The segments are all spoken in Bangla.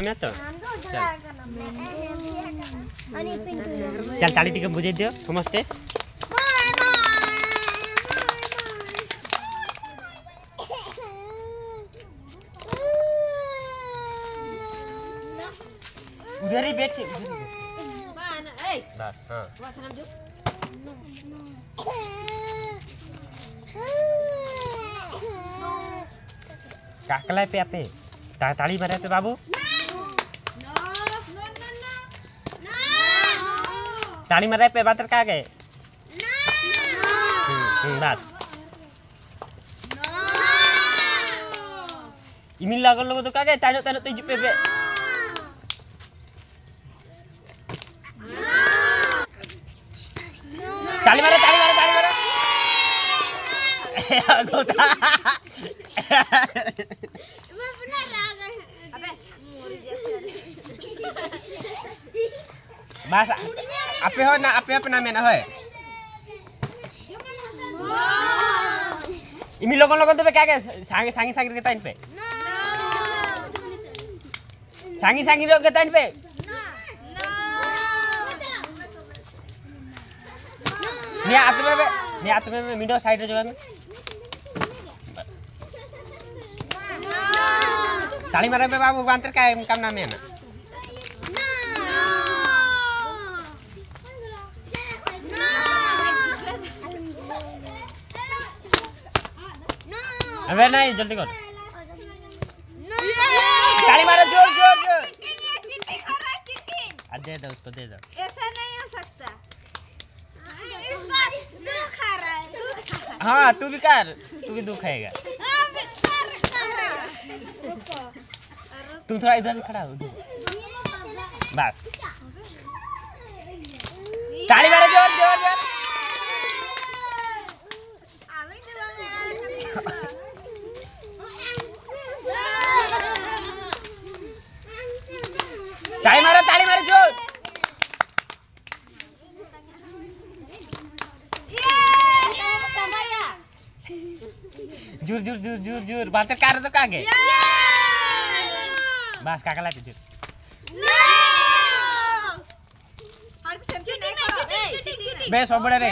ଆମେ ତ अनि पिन्टु ଚାଲ ତାଳି ଟିକେ ବୁଝେଇ ଦିଅ ସମସ୍ତେ उधर ही बैठ के उधर ही बैठ। बस हाँ काकला पे आपे ता, ताली मारे पे बाबू ताली मारे पे बातर का गए। हम्म, हम्म, बस। इमिल लागल लोग तो का गए? तानो तानो ते पे पे ताली मारे ताली मारे ताली मारे। गोता बस। Apa ho na apa apa namen ho? Ini logo logo tuh kayak guys, sangi sangi sangi kita inpe. Sangi sangi dong kita inpe. Nia apa apa? Nia apa apa? Mido side juga. Tali mana apa? Bantu kayak kamu namen. अबे नहीं जल्दी कर। ताली मारो ज़ोर ज़ोर ज़ोर। दे दो उसको दे दो। ऐसा नहीं हो सकता। हाँ तू भी कर तू भी दुख खाएगा। तुम थोड़ा इधर खड़ा हो। बस ताली मारो ज़ोर ज़ोर ज़ोर। તાળી મારો તાળી મારો જો জোর জোর জোর জোর জোর। বাতের কারে তো কাগে বাস কাকা লাগে জোর। বেশ সবড়ে রে।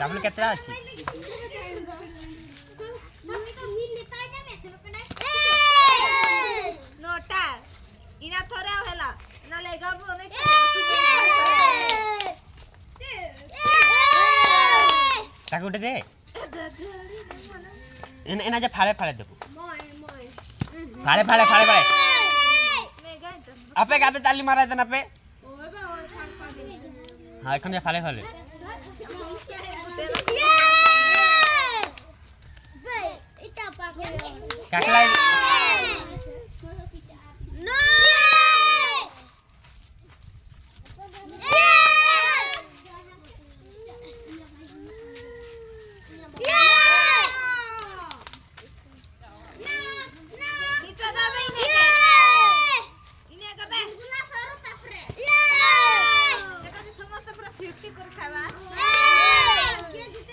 డబ్బులు ఎత్తరా আছে। তাকে উঠে দে। এনা যে ফাড়ে ফাড়ে দেবো। ফাড়ে ফাড়ে ফাড়ে ফাড়ে। আপে কাপে তালি মারা দেন আপে। হ্যাঁ এখন যে ফাড়ে ফাড়ে। Yeah, vậy ít Cắt lên.